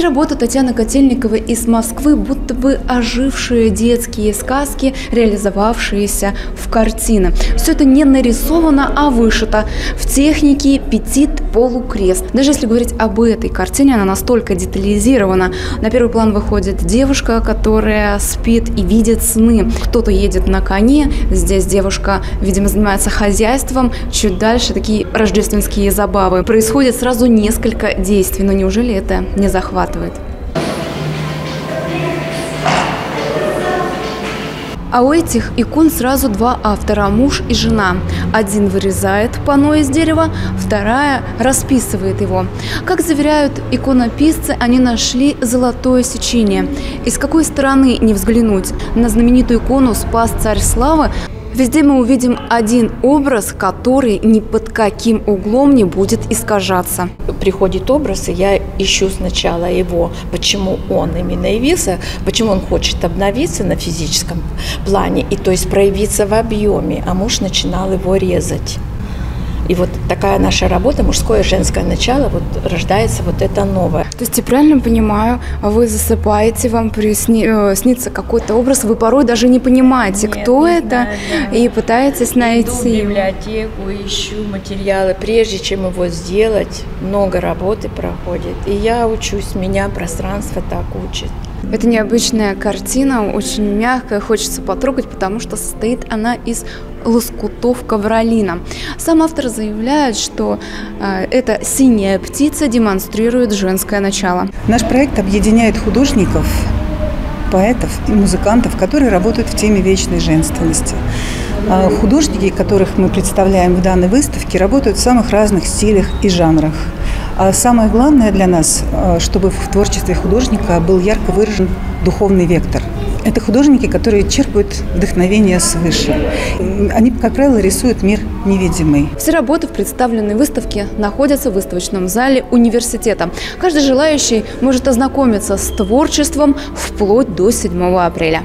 Все работы Татьяны Котельниковой из Москвы будто бы ожившие детские сказки, реализовавшиеся в картины. Все это не нарисовано, а вышито в технике петит полукрест. Даже если говорить об этой картине, она настолько детализирована. На первый план выходит девушка, которая спит и видит сны. Кто-то едет на коне, здесь девушка, видимо, занимается хозяйством. Чуть дальше такие рождественские забавы. Происходит сразу несколько действий, но неужели это не захватывает? А у этих икон сразу два автора – муж и жена. Один вырезает панно из дерева, вторая расписывает его. Как заверяют иконописцы, они нашли золотое сечение. И с какой стороны не взглянуть на знаменитую икону «Спас царь славы» Везде мы увидим один образ, который ни под каким углом не будет искажаться. Приходит образ, и я ищу сначала его, почему он именно явился, почему он хочет обновиться на физическом плане, и то есть проявиться в объеме, а муж начинал его резать. И вот такая наша работа, мужское и женское начало, вот рождается вот это новое. То есть я правильно понимаю, вы засыпаете, вам присни, э, снится какой-то образ, вы порой даже не понимаете, Нет, кто не это, знаю, да. и пытаетесь Иду в найти. библиотеку, ищу материалы. Прежде чем его сделать, много работы проходит. И я учусь, меня пространство так учит. Это необычная картина, очень мягкая, хочется потрогать, потому что состоит она из лоскутов ковролина. Сам автор заявляет, что э, эта синяя птица демонстрирует женское начало. Наш проект объединяет художников, поэтов и музыкантов, которые работают в теме вечной женственности. А Художники, которых мы представляем в данной выставке, работают в самых разных стилях и жанрах. А самое главное для нас, а, чтобы в творчестве художника был ярко выражен духовный вектор. Это художники, которые черпают вдохновение свыше. Они, как правило, рисуют мир невидимый. Все работы в представленной выставке находятся в выставочном зале университета. Каждый желающий может ознакомиться с творчеством вплоть до 7 апреля.